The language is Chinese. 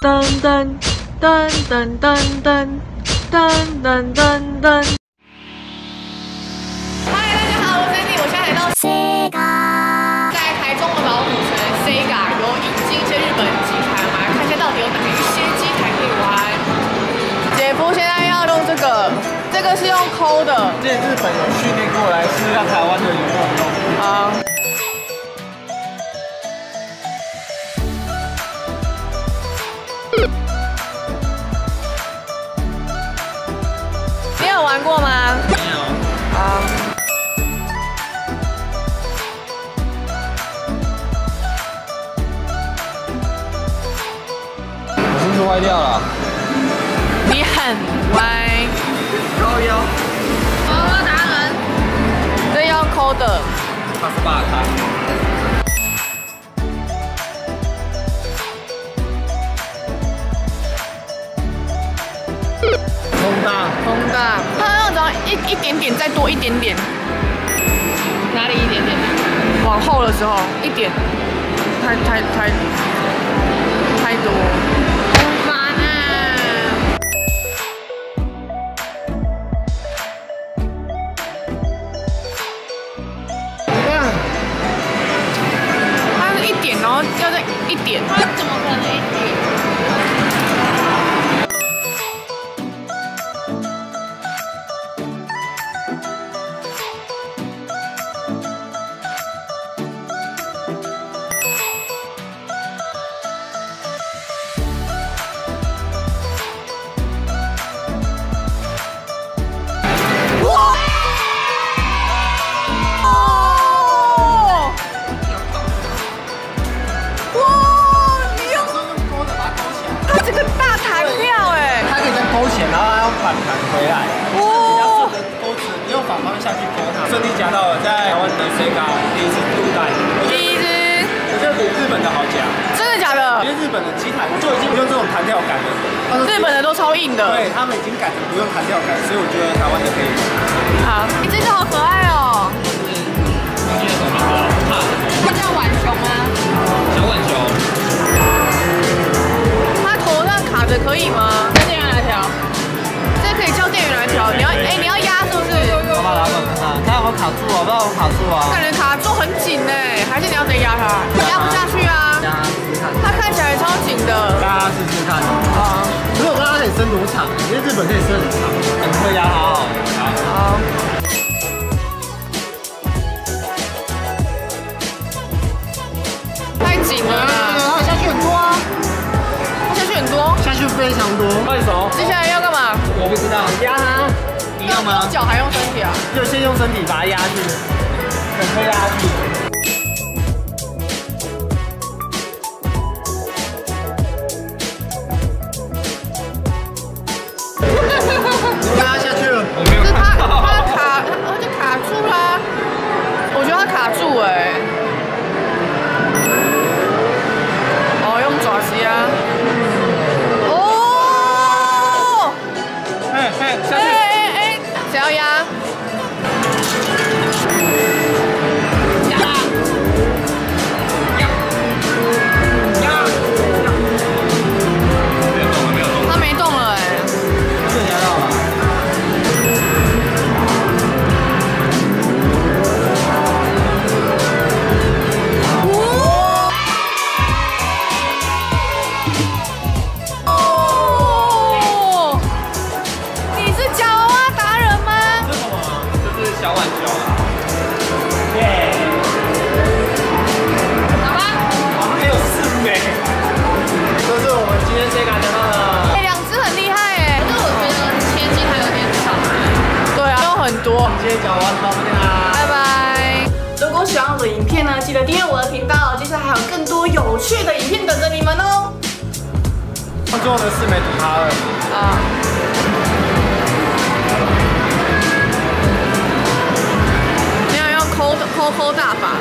噔噔噔噔噔噔噔噔噔噔。嗨，大家好，我是 Cindy，我现在来到 Sega，在台中的老虎城 Sega 有引进一些日本机台，我们来看一下到底有哪一些机台可以玩。姐夫现在要用这个，这个是用抠的，之前日本有训练过来试试看台湾的有没有用。好。有玩过吗？没有。啊。我是不是歪掉了？你很歪。高腰。哦，达人。这要抠的。他是八开。空大，它那种一一点点再多一点点，哪里一点点？往后的时候一点，太太太太多，很烦啊！它是一点，然后要再一点，它怎么然后它要反弹回来。哦你要顺着钩子，你用反方向去勾它。顺利夹到了，在台湾的 Sega 第一次入袋。第一只，我觉得比日本的好夹，真的假的因？为日本的机台就已经不用这种弹跳感了。日本的都超硬的。对他们已经改成不用弹跳感，所以我觉得台湾的可以。好，你这只好可爱哦。有卡住啊？感觉卡住很紧哎，还是你要直接压它？压不下去啊。压试试看，它看起来超紧的。大家试试看。啊，可是我不知道它可以伸多长，因为日本可以伸很长，很会压好好。好。太紧了。啦，它下去很多啊，下去很多。下去非常多。快手，接下来要干嘛？我不知道，样吗用？脚还用身体啊？就先用身体把它压下去，整个压下去。对呀。多。今天讲完，到这边啦。拜拜。如果喜欢我的影片呢，记得订阅我的频道，接下来还有更多有趣的影片等着你们哦。最后的是没读他了。啊。你要用抠抠抠大法。